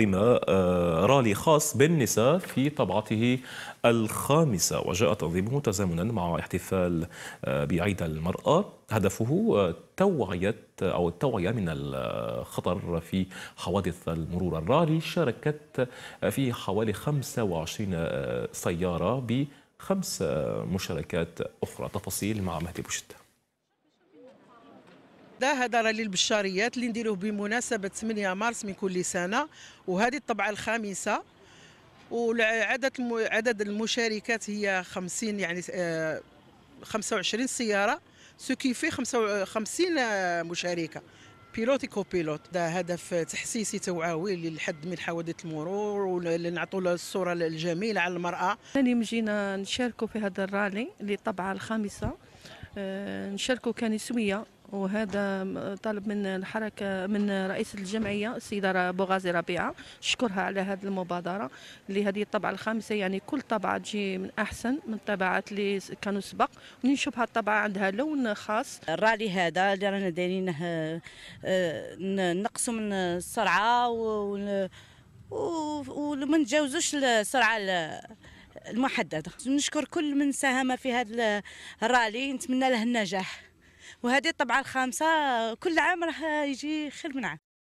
رالي خاص بالنساء في طبعته الخامسة. وجاء تنظيمه تزامنا مع احتفال بعيد المرأة. هدفه توعية أو التوعية من الخطر في حوادث المرور الرالي. شاركت في حوالي 25 سيارة بخمس مشاركات أخرى. تفاصيل مع مهدي بوشت. ده هذا رالي البشاريات اللي نديروه بمناسبة 8 مارس من كل سنة وهذه الطبعة الخامسة. وعدد عدد المشاركات هي 50 يعني 25 سيارة ce qui fait 55 مشاركة. pilote copilote ده هدف تحسيسي توعوي للحد من حوادث المرور ولنعطوا الصورة الجميلة على المرأة. اليوم جينا نشاركوا في هذا الرالي اللي طبعا الخامسة نشاركوا كنسوية وهذا طلب من الحركة من رئيس الجمعية السيدة بوغازي ربيعة نشكرها على هذه المبادرة اللي هذه الطبعة الخامسة. يعني كل طبعة تجي من أحسن من الطبعات اللي كانوا سبق. ونشوفها الطبعة عندها لون خاص. الرالي هذا اللي رانا دايرينه نقصوا من السرعة وما نتجاوزوش السرعة المحددة. نشكر كل من ساهم في هذا الرالي. نتمنى له النجاح. وهذه الطبعة الخامسة كل عام راح يجي خير من عام.